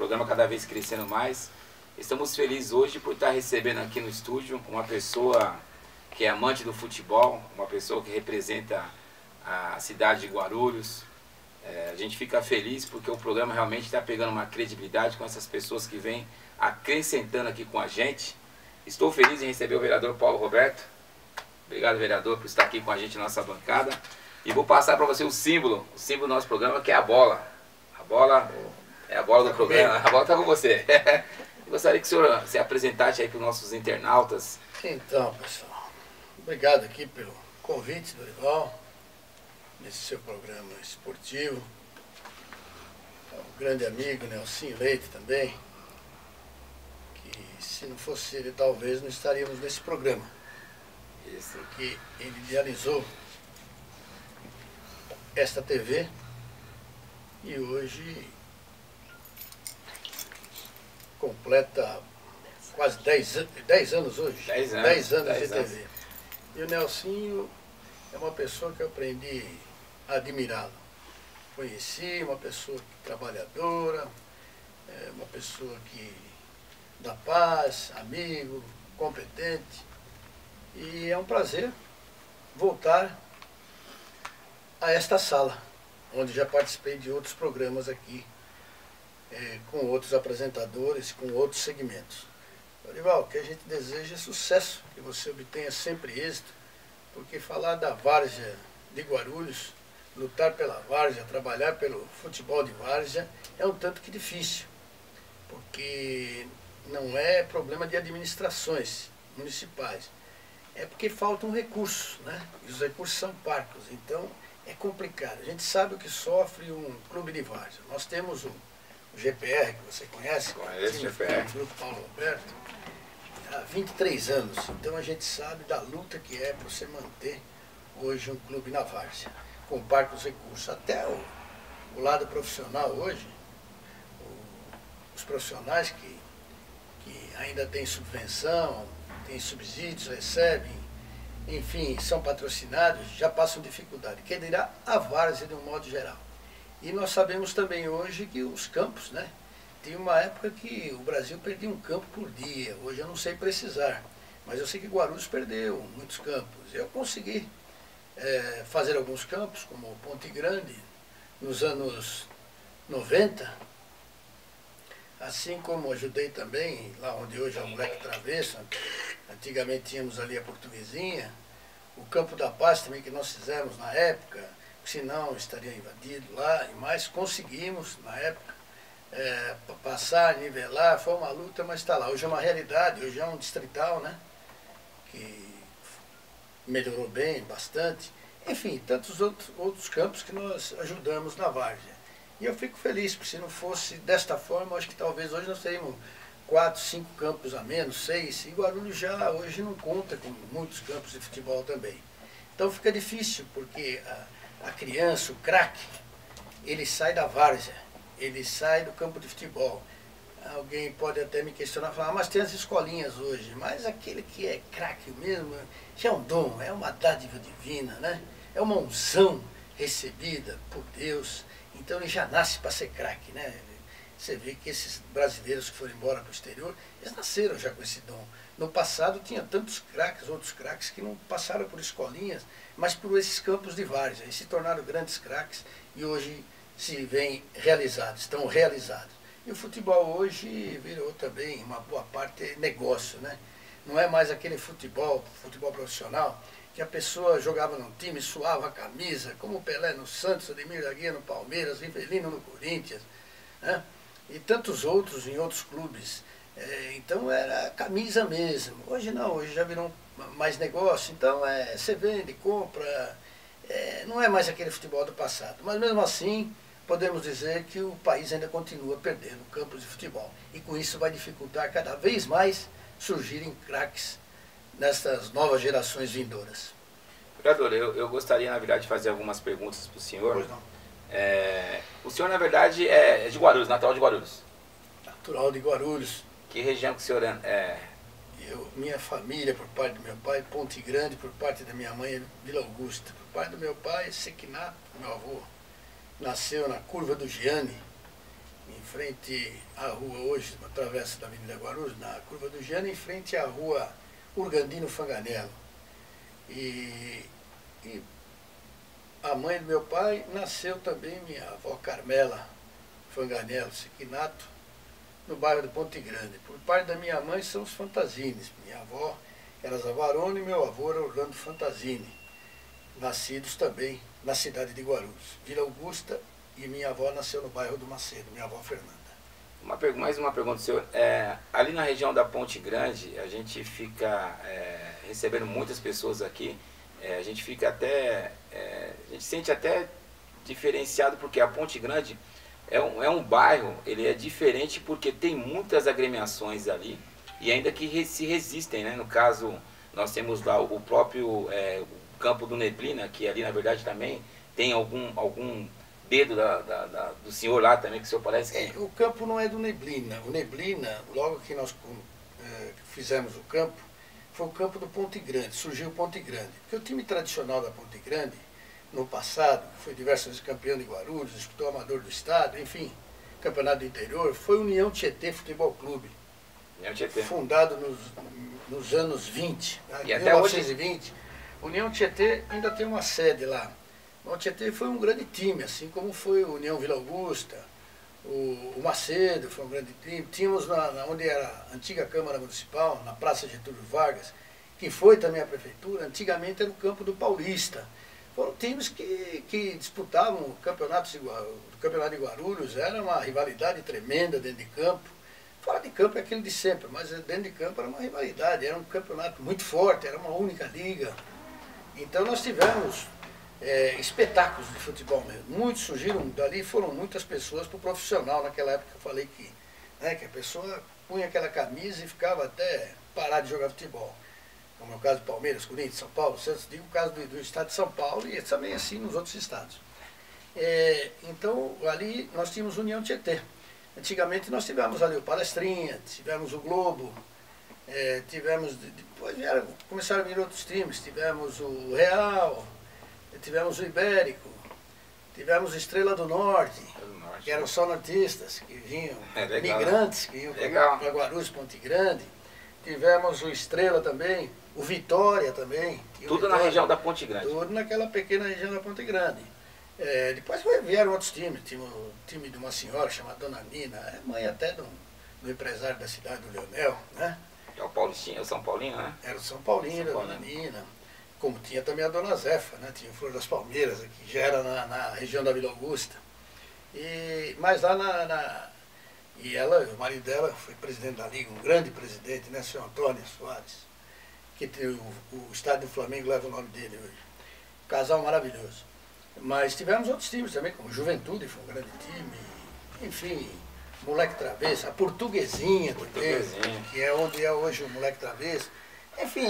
programa cada vez crescendo mais. Estamos felizes hoje por estar recebendo aqui no estúdio uma pessoa que é amante do futebol, uma pessoa que representa a cidade de Guarulhos. É, a gente fica feliz porque o programa realmente está pegando uma credibilidade com essas pessoas que vêm acrescentando aqui com a gente. Estou feliz em receber o vereador Paulo Roberto. Obrigado, vereador, por estar aqui com a gente na nossa bancada. E vou passar para você o símbolo, o símbolo do nosso programa, que é a bola. A bola é a bola do programa. A bola está com você. gostaria que o senhor se apresentasse aí para os nossos internautas. Então, pessoal, obrigado aqui pelo convite do Rival, nesse seu programa esportivo. É um grande amigo, Nelson Leite também, que se não fosse ele, talvez não estaríamos nesse programa. Isso. Porque ele idealizou esta TV e hoje completa quase 10, 10 anos hoje. 10 anos. 10 anos 10 de anos. TV. E o Nelsinho é uma pessoa que eu aprendi a admirá-lo. Conheci uma pessoa trabalhadora, é uma pessoa que dá paz, amigo, competente. E é um prazer voltar a esta sala, onde já participei de outros programas aqui, eh, com outros apresentadores, com outros segmentos. Orival, o que a gente deseja é sucesso, que você obtenha sempre êxito, porque falar da várzea de Guarulhos, lutar pela várzea, trabalhar pelo futebol de várzea, é um tanto que difícil, porque não é problema de administrações municipais, é porque faltam recursos, né? E os recursos são parcos, então é complicado. A gente sabe o que sofre um clube de várzea. Nós temos o GPR, que você conhece, Conheço o GPR. o Grupo Paulo Roberto, há 23 anos. Então a gente sabe da luta que é para você manter hoje um clube na várzea, com parcos recursos. Até o, o lado profissional hoje, o- os profissionais que, que ainda têm subvenção, têm subsídios, recebem, enfim, são patrocinados, já passam dificuldade. Que dirá a várzea de um modo geral. E nós sabemos também hoje que os campos, né? Tinha uma época que o Brasil perdia um campo por dia. Hoje eu não sei precisar. Mas eu sei que Guarulhos perdeu muitos campos. Eu consegui eh, fazer alguns campos, como Ponte Grande, nos anos 90. Assim como ajudei também, lá onde hoje é o Moleque Travessa, antigamente tínhamos ali a Portuguesinha, o Campo da Paz também que nós fizemos na época, senão estaria invadido lá, e mais conseguimos na época é, pa- passar, nivelar, foi uma luta, mas está lá. Hoje é uma realidade, hoje é um distrital, né? Que melhorou bem, bastante. Enfim, tantos outros, outros campos que nós ajudamos na Várzea. E eu fico feliz, porque se não fosse desta forma, acho que talvez hoje nós teríamos quatro, cinco campos a menos, seis. E Guarulhos já hoje não conta com muitos campos de futebol também. Então fica difícil, porque a criança, o craque, ele sai da várzea, ele sai do campo de futebol. Alguém pode até me questionar, falar, "Ah, mas tem as escolinhas hoje, mas aquele que é craque mesmo, já é um dom, é uma dádiva divina, né? É uma unção recebida por Deus. Então ele já nasce para ser craque, né? Você vê que esses brasileiros que foram embora para o exterior, eles nasceram já com esse dom. No passado tinha tantos craques, outros craques que não passaram por escolinhas, mas por esses campos de várzea, e se tornaram grandes craques e hoje se veem realizados, estão realizados. E o futebol hoje virou também, uma boa parte, negócio, né? Não é mais aquele futebol, futebol profissional, que a pessoa jogava num time, suava a camisa, como o Pelé no Santos, Ademir da Guia no Palmeiras, Rivelino no Corinthians, né? E tantos outros em outros clubes. É, então era camisa mesmo. Hoje não, hoje já virou mais negócio. Então é, você vende, compra. É, não é mais aquele futebol do passado. Mas mesmo assim, podemos dizer que o país ainda continua perdendo campos de futebol. E com isso vai dificultar cada vez mais surgirem craques nessas novas gerações vindouras. Vereador, eu, eu gostaria, na verdade, de fazer algumas perguntas para o senhor. Pois não. O senhor, na verdade, é é de Guarulhos, natural de Guarulhos. Natural de Guarulhos. Que região que o senhor é? é? Eu, minha família, por parte do meu pai, Ponte Grande, por parte da minha mãe, Vila Augusta. Por parte do meu pai, Sequinato, meu avô. Nasceu na curva do Giane, em frente à rua hoje, uma travessa da Avenida Guarulhos, na curva do Giana, em frente à rua Urgandino Fanganello. E, e a mãe do meu pai nasceu também minha avó Carmela Fanganello Sequinato, no bairro de Ponte Grande. Por parte da minha mãe são os Fantasines. Minha avó era Zavarone e meu avô era Orlando Fantasini, nascidos também na cidade de Guarulhos. Vila Augusta e minha avó nasceu no bairro do Macedo, minha avó Fernanda. Uma, mais uma pergunta, senhor. É, ali na região da Ponte Grande, a gente fica é, recebendo muitas pessoas aqui é, a gente fica até, é, a gente sente até diferenciado porque a Ponte Grande é um, é um bairro, ele é diferente porque tem muitas agremiações ali e ainda que re, se resistem, né? No caso, nós temos lá o próprio é, o campo do Neblina, que ali na verdade também tem algum, algum dedo da, da, da, do senhor lá também, que o senhor parece que... É, o campo não é do Neblina. O Neblina, logo que nós é, fizemos o campo, foi o campo do Ponte Grande, surgiu o Ponte Grande. Porque o time tradicional da Ponte Grande, no passado, foi diversas vezes campeão de Guarulhos, disputou amador do estado, enfim, campeonato do interior, foi o União Tietê Futebol Clube. União Tietê. Fundado nos, nos anos 20, né, e 1920. Hoje... União Tietê ainda tem uma sede lá. O Tietê foi um grande time, assim como foi o União Vila Augusta, o, o Macedo foi um grande time. Tínhamos na, na, onde era a antiga Câmara Municipal, na Praça Getúlio Vargas, que foi também a prefeitura, antigamente era o campo do Paulista. Foram times que, que disputavam campeonatos o campeonato de Guarulhos, era uma rivalidade tremenda dentro de campo. Fora de campo é aquilo de sempre, mas dentro de campo era uma rivalidade, era um campeonato muito forte, era uma única liga. Então nós tivemos é, espetáculos de futebol mesmo. Muitos surgiram dali, foram muitas pessoas para o profissional naquela época eu falei que, né, que a pessoa punha aquela camisa e ficava até parar de jogar futebol. Como é o caso do Palmeiras, Corinthians, São Paulo, Santos, digo o caso do, do, estado de São Paulo e também assim nos outros estados. É, então ali nós tínhamos União Tietê. Antigamente nós tivemos ali o Palestrinha, tivemos o Globo, é, tivemos, depois vieram, começaram a vir outros times, tivemos o Real, tivemos o Ibérico, tivemos Estrela do Norte, Norte que eram só nortistas, que vinham, é, migrantes que iam para Guarulhos, Ponte Grande. Tivemos o Estrela também, o Vitória também. Tudo Vitória, na região da Ponte Grande. Tudo naquela pequena região da Ponte Grande. É, depois vieram outros times, tinha o time de uma senhora chamada Dona Nina, é mãe até do, do empresário da cidade, do Leonel, né? É o Paulistinho, é o São Paulino, né? Era o São Paulino, São Paulino. Dona Nina. Como tinha também a Dona Zefa, né? Tinha o Flor das Palmeiras, que já era na, na região da Vila Augusta. E, mas lá na, na, E ela, o marido dela foi presidente da Liga, um grande presidente, né? Senhor Antônio Soares. Que tem o, o estádio do Flamengo leva o nome dele hoje. Casal maravilhoso. Mas tivemos outros times também, como Juventude, foi um grande time. Enfim, Moleque Travesso, a Portuguesinha, Portuguesinha. Também, que é onde é hoje o Moleque Travesso. Enfim,